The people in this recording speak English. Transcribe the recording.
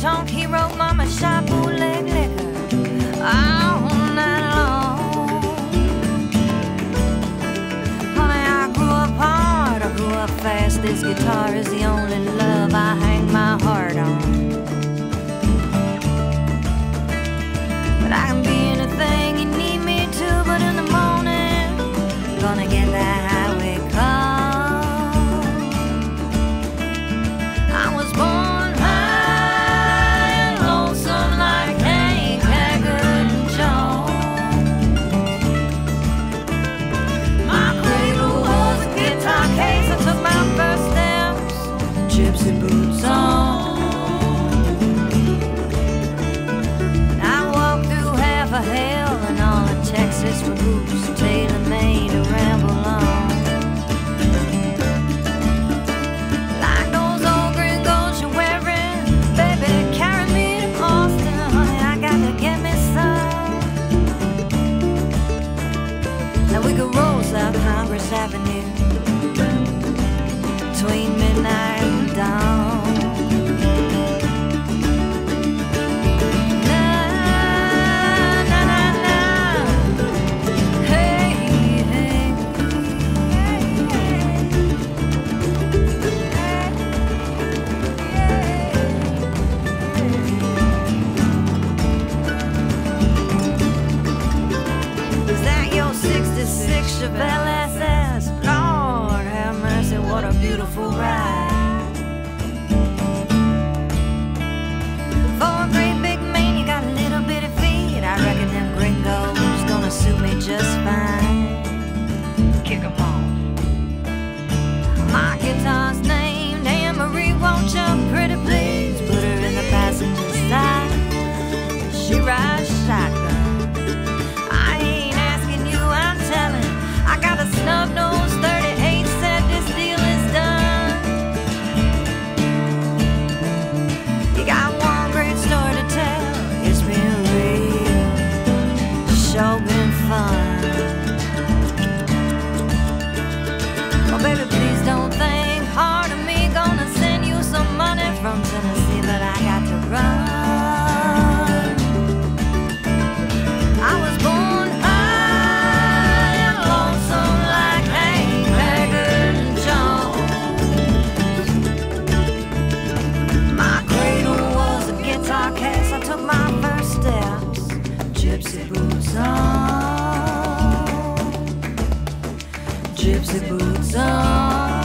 tonk, he wrote Mama shop bootleg liquor all night long. Honey, I grew up hard, I grew up fast. This guitar is the only love I hang my heart on. But I can be anything you need me to, but in the morning, gonna get that gypsy boots on. I walked through half of hell and all of Texas for boots, tailor made to ramble on. Like those old gringos you're wearing, baby, carry me to Boston, honey. I got to get me some. Now we could roll South Congress Avenue beautiful ride. Gypsy boots on.